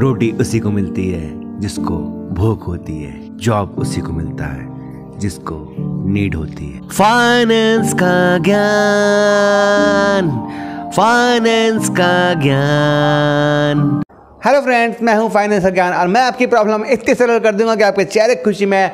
रोटी उसी को मिलती है जिसको भूख होती है। जॉब उसी को मिलता है जिसको नीड होती है। फाइनेंस का ज्ञान फाइनेंस का ज्ञान। हेलो फ्रेंड्स मैं हूँ फाइनेंस ज्ञान और मैं आपकी प्रॉब्लम इतनी सरल कर दूँगा कि आपके चेहरे खुशी में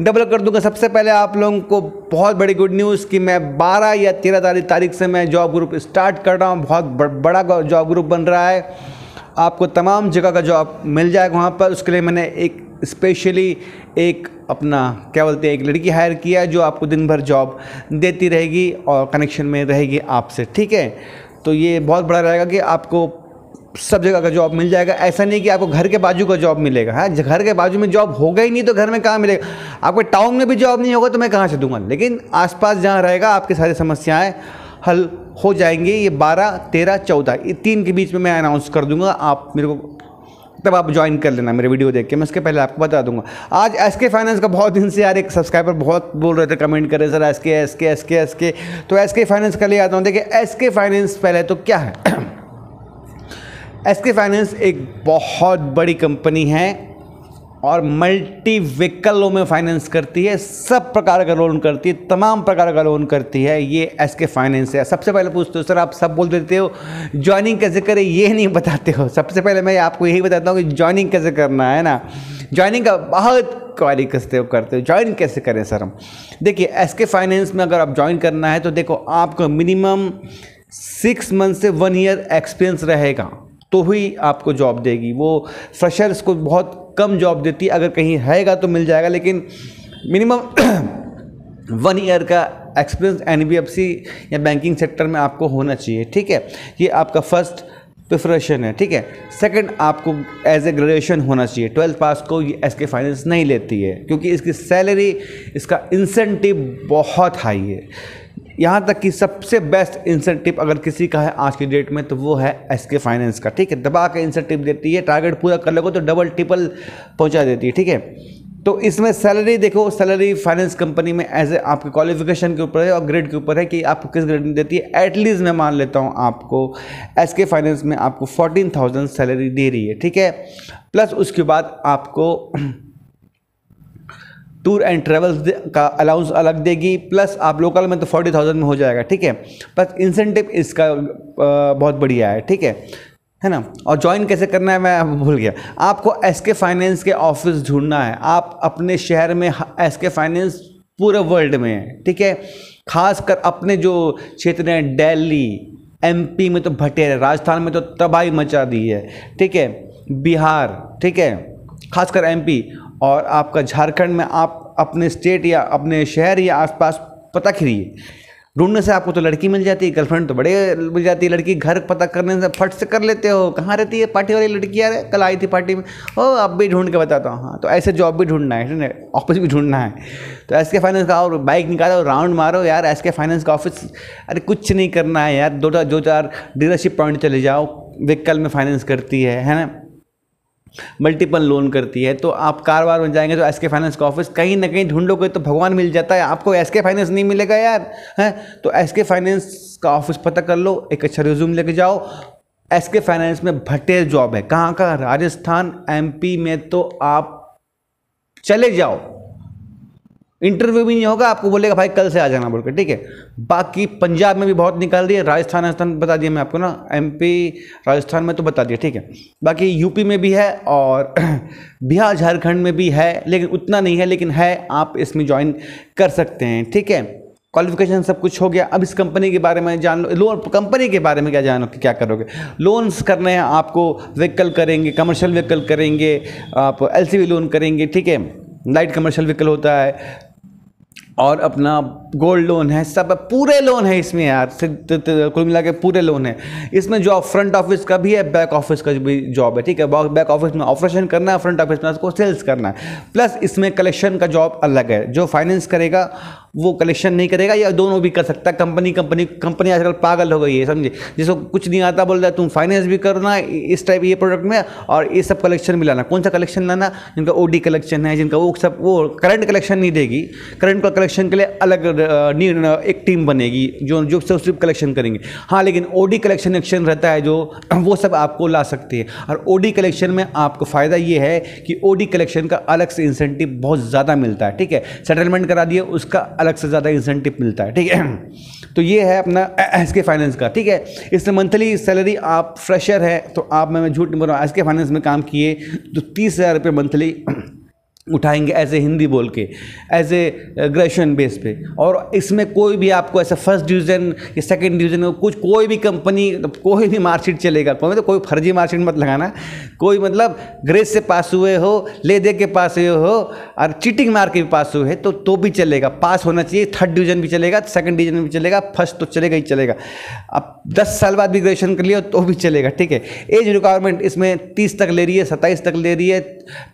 डबल कर दूँगा। सबसे पहले आप लोगों को बहुत बड़ी गुड न्यूज़ कि मैं 12 या 13 तारीख तारीख से मैं जॉब ग्रुप स्टार्ट कर रहा हूँ। बहुत बड़ा जॉब ग्रुप बन रहा है। आपको तमाम जगह का जॉब मिल जाएगा वहाँ पर, उसके लिए मैंने एक स्पेशली एक अपना, क्या बोलते हैं, एक लड़की हायर किया जो आपको दिन भर जॉब देती रहेगी और कनेक्शन में रहेगी आपसे, ठीक है? तो ये बहुत बड़ा रहेगा कि आपको सब जगह का जॉब मिल जाएगा। ऐसा नहीं कि आपको घर के बाजू का जॉब मिलेगा। हाँ घर के बाजू में जॉब होगा ही नहीं तो घर में कहाँ मिलेगा? आपको टाउन में भी जॉब नहीं होगा तो मैं कहाँ से दूँगा? लेकिन आसपास जहाँ रहेगा, आपकी सारी समस्याएँ हल हो जाएँगे ये बारह, तेरह, चौदह। ये तीन के बीच में मैं अनाउंस कर दूँगा, आप मेरे को तब आप ज्वाइन कर लेना मेरे वीडियो देख के। मैं उसके पहले आपको बता दूँगा। आज एस के फाइनेंस का बहुत दिन से यार एक सब्सक्राइबर बहुत बोल रहे थे कमेंट करे sir S K S K S K S K तो एस के फाइनेंस का ले आता हूँ। देखिए एस के फाइनेंस पहले तो क्या है? एस के फाइनेंस एक बहुत बड़ी कंपनी है। और मल्टी व्हीकलों में फाइनेंस करती है, सब प्रकार का लोन करती है, तमाम प्रकार का लोन करती है, ये एस के फाइनेंस है। सबसे पहले पूछते हो, सर, आप सब बोल देते हो ज्वाइनिंग कैसे करें? ये नहीं बताते हो। सबसे पहले मैं आपको यही बताता हूँ कि ज्वाइनिंग कैसे करना है ना। ज्वाइनिंग का बहुत क्वारी कसते करते हो। ज्वाइन कैसे करें, सर, हम? देखिए एस के फाइनेंस में अगर आप ज्वाइन करना है तो देखो, आपको मिनिमम सिक्स मंथ से वन ईयर एक्सपीरियंस रहेगा। तो ही आपको जॉब देगी। वो फ्रेशर्स को बहुत कम जॉब देती है। अगर कहीं हैगा तो मिल जाएगा, लेकिन मिनिमम वन ईयर का एक्सपीरियंस एनबीएफसी या बैंकिंग सेक्टर में आपको होना चाहिए, ठीक है? ये आपका फ़र्स्ट प्रिफरेशन है, ठीक है? सेकंड आपको एज ए ग्रेजुएशन होना चाहिए। ट्वेल्थ पास को ये एस के फाइनेंस नहीं लेती है, क्योंकि इसकी सैलरी इसका इंसेंटिव बहुत हाई है। यहाँ तक कि सबसे बेस्ट इंसेंटिव अगर किसी का है आज की डेट में तो वो है एस के फाइनेंस का, ठीक है? दबा के इंसेंटिव देती है टारगेट पूरा कर लोगे तो डबल ट्रिपल पहुँचा देती है, ठीक है? तो इसमें सैलरी देखो सैलरी फाइनेंस कंपनी में एज ए आपके क्वालिफिकेशन के ऊपर है और ग्रेड के ऊपर है कि आपको किस ग्रेड में देती है। एटलीस्ट मैं मान लेता हूँ आपको एस के फाइनेंस में आपको फोर्टीन थाउज़ेंड सैलरी दे रही है, ठीक है? प्लस उसके बाद आपको टूर एंड ट्रेवल्स का अलाउंस अलग देगी प्लस आप लोकल में तो फोर्टी थाउज़ेंड में हो जाएगा, ठीक है? प्लस इंसेंटिव इसका बहुत बढ़िया है, ठीक है? है ना? और ज्वाइन कैसे करना है, मैं भूल गया। आपको एस के फाइनेंस के ऑफ़िस ढूंढना है। आप अपने शहर में एस के फाइनेंस पूरे वर्ल्ड में है, ठीक है? खासकर अपने जो क्षेत्र हैं, दिल्ली एमपी में तो भटेर राजस्थान में तो तबाही मचा दी है, ठीक है? बिहार, ठीक है? खासकर एमपी और आपका झारखंड में आप अपने स्टेट या अपने शहर या आसपास पता करिए। ढूँढने से आपको तो लड़की मिल जाती है गर्लफ्रेंड तो बड़े मिल जाती है, लड़की घर पता करने से फट से कर लेते हो। कहाँ रहती है? पार्टी वाली लड़की यार, कल आई थी पार्टी में। ओ, अब भी ढूंढ के बताता हूँ। हाँ तो ऐसे जॉब भी ढूंढना है ऑफ़िस भी ढूंढना है। तो एस के फाइनेंस का और बाइक निकालो राउंड मारो यार। एस के फाइनेंस का ऑफ़िस अरे कुछ नहीं करना है यार। दो चार दो चार डीलरशिप पॉइंट चले जाओ। व्हीकल में फाइनेंस करती है है ना? मल्टीपल लोन करती है तो आप कारबार में जाएँगे तो एस के फाइनेंस का ऑफ़िस कहीं ना कहीं ढूंढोगे तो भगवान मिल जाता है। आपको एस के फाइनेंस नहीं मिलेगा यार, है? तो एस के फाइनेंस का ऑफ़िस पता कर लो, एक अच्छा रिज्यूम लेके जाओ। एस के फाइनेंस में भट्टे जॉब है। कहाँ? का राजस्थान एमपी में तो आप चले जाओ। इंटरव्यू भी नहीं होगा, आपको बोलेगा, भाई, कल से आ जाना बोल के, ठीक है। बाकी पंजाब में भी बहुत निकाल दिया राजस्थान राजस्थान बता दिया मैं आपको ना एमपी राजस्थान में तो बता दिया, ठीक है। बाकी यूपी में भी है और बिहार, झारखंड में भी है, लेकिन उतना नहीं है, लेकिन है, आप इसमें ज्वाइन कर सकते हैं, ठीक है। क्वालिफिकेशन सब कुछ हो गया। अब इस कंपनी के बारे में जान लो लोन कंपनी के बारे में क्या जानो कि क्या करोगे। लोन्स करने हैं, आपको व्हीकल करेंगे कमर्शियल व्हीकल करेंगे, आप एलसीवी लोन करेंगे, ठीक है। लाइट कमर्शियल व्हीकल होता है और अपना गोल्ड लोन है, सब पूरे लोन है इसमें यार कुल मिला के पूरे लोन है। इसमें जॉब फ्रंट ऑफ़िस का भी है बैक ऑफ़िस का भी जॉब है, ठीक है? बैक ऑफ़िस में ऑपरेशन करना है फ्रंट ऑफ़िस में उसको सेल्स करना है। प्लस इसमें कलेक्शन का जॉब अलग है, जो फाइनेंस करेगा वो कलेक्शन नहीं करेगा या दोनों भी कर सकता है? कंपनी कंपनी कंपनी आजकल पागल हो गई है, समझे? जिसको कुछ नहीं आता बोल रहा तुम फाइनेंस भी करना इस टाइप ये प्रोडक्ट में, और ये सब कलेक्शन भी लाना। कौन सा कलेक्शन लाना? जिनका ओडी कलेक्शन है, जिनका वो सब, वो करंट कलेक्शन नहीं देगी। करंट का कलेक्शन के लिए अलग एक टीम बनेगी, जो जो सिर्फ़ कलेक्शन करेंगे। हाँ लेकिन ओडी कलेक्शन एक्शन रहता है जो वो सब आपको ला सकती है। और ओडी कलेक्शन में आपको फ़ायदा ये है कि ओडी कलेक्शन का अलग से इंसेंटिव बहुत ज़्यादा मिलता है, ठीक है? सेटलमेंट करा दिए, उसका अलग से ज़्यादा इंसेंटिव मिलता है, ठीक है? तो ये है अपना एस के फाइनेंस का, ठीक है? इसमें मंथली सैलरी आप फ्रेशर है तो आप, मैं झूठ नहीं बोल रहा हूँ एस के फाइनेंस में काम किए तो तीस हज़ार रुपये मंथली उठाएँगे एज ए हिंदी बोल के एज ए ग्रेजुएशन बेस पे। और इसमें कोई भी आपको ऐसा फ़र्स्ट डिवीज़न या सेकंड डिवीज़न कुछ, कोई भी कंपनी कोई भी मार्कशीट चलेगा। कोई तो कोई फर्जी मार्कशीट मत लगाना। कोई मतलब ग्रेस से पास हुए हो ले दे के पास हुए हो, और चीटिंग मार के भी पास हुए हैं तो तो भी चलेगा। पास होना चाहिए थर्ड डिवीज़न भी चलेगा सेकेंड डिवीज़न भी चलेगा फ़र्स्ट तो चलेगा ही चलेगा। अब दस साल बाद भी ग्रेजुएशन कर लिया तो भी चलेगा, ठीक है? एज रिक्वायरमेंट इसमें तीस तक ले रही है, सत्ताईस तक ले रही है,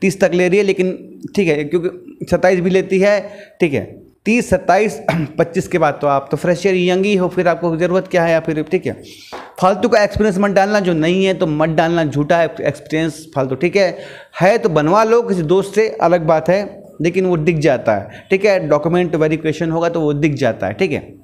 तीस तक ले रही है, लेकिन ठीक है, क्योंकि सत्ताईस भी लेती है, ठीक है। तीस, सत्ताईस, पच्चीस के बाद तो आप तो फ्रेशर यंग ही हो, फिर आपको ज़रूरत क्या है या फिर, ठीक है। फालतू का एक्सपीरियंस मत डालना, जो नहीं है तो मत डालना, झूठा है एक्सपीरियंस फालतू, ठीक है। है तो बनवा लो, किसी दोस्त से, अलग बात है, लेकिन वो दिख जाता है, ठीक है। डॉक्यूमेंट वेरिफिकेशन होगा तो वो दिख जाता है, ठीक है।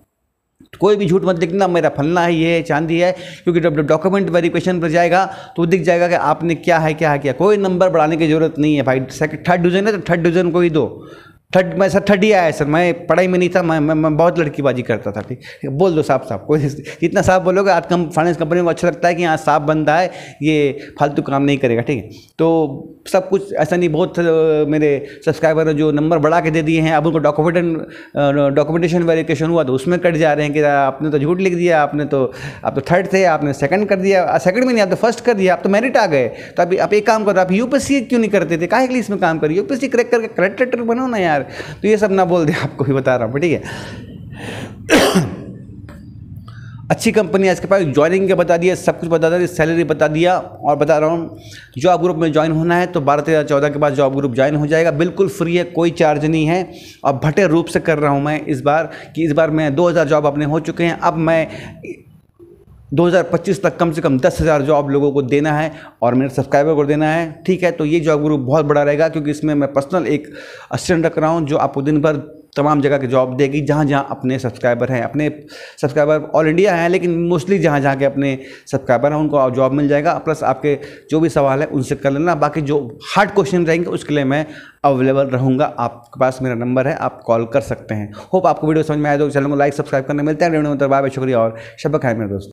कोई भी झूठ मत लिखना, मेरा फलना है ये है, चांदी है, क्योंकि जब डॉक्यूमेंट वेरिफिकेशन पर जाएगा तो दिख जाएगा कि आपने क्या है क्या है, क्या कोई नंबर बढ़ाने की ज़रूरत नहीं है भाई। सेकंड थर्ड डिवीज़न है तो थर्ड डिवीज़न को ही दो। थर्ड मैं सर थर्ड ही आया सर मैं पढ़ाई में नहीं था मैं मैं, मैं बहुत लड़कीबाजी करता था ठीक? बोल दो साफ़ साफ़ कोई जितना साफ़ बोलोगे आज कम फाइनेंस कंपनी में अच्छा लगता है कि यहाँ साफ़ बंदा है ये फालतू काम नहीं करेगा ठीक है? तो सब कुछ ऐसा नहीं बहुत मेरे सब्सक्राइबर जो नंबर बढ़ा के दे दिए हैं अब उनको डॉक्यूमेंट डॉक्यूमेंटेशन वेरिफिकेशन हुआ तो उसमें कट जा रहे हैं कि आपने तो झूठ लिख दिया आपने तो आप तो थर्ड थे आपने सेकंड कर दिया सेकंड में नहीं आप तो फ़र्स्ट कर दिया आप तो मेरिट आ गए। तो आप एक काम करो आप यूपीएससी क्यों नहीं करते थे? काहे के लिए इसमें काम करिए? यूपीएससी क्रैक करके करेक्टर बनो ना यार। तो ये सब ना बोल दे, आपको भी बता रहा हूँ, ठीक है? अच्छी कंपनी है इसके पास ज्वाइनिंग के बता दिया, सब कुछ बता दिया सैलरी बता दिया और बता रहा हूँ जॉब ग्रुप में ज्वाइन होना है तो बारह तेरह चौदह के बाद जॉब ग्रुप ज्वाइन हो जाएगा, बिल्कुल फ्री है, कोई चार्ज नहीं है। और भटे रूप से कर रहा हूँ मैं इस बार, कि इस बार मैं 2000 जॉब अपने हो चुके हैं, अब मैं 2025 तक कम से कम दस हज़ार जॉब लोगों को देना है और मेरे सब्सक्राइबर को देना है, ठीक है? तो ये जॉब ग्रुप बहुत बड़ा रहेगा क्योंकि इसमें मैं पर्सनल एक असिस्टेंट रख रहा हूँ जो आपको दिन भर तमाम जगह के जॉब देगी, जहाँ जहाँ अपने सब्सक्राइबर हैं। अपने सब्सक्राइबर ऑल इंडिया हैं, लेकिन मोस्टली जहाँ जहाँ के अपने सब्सक्राइबर हैं, उनको जॉब मिल जाएगा। प्लस आपके जो भी सवाल है, उनसे कर लेना। बाकी जो हार्ड क्वेश्चन रहेंगे, उसके लिए मैं अवेलेबल रहूँगा। आपके पास मेरा नंबर है, आप कॉल कर सकते हैं। होप आपको वीडियो समझ में आए तो चैनल को लाइक, सब्सक्राइब करने मिलते हैं। वीडियो में बाय शुक्रिया और शबक है मेरे दोस्त।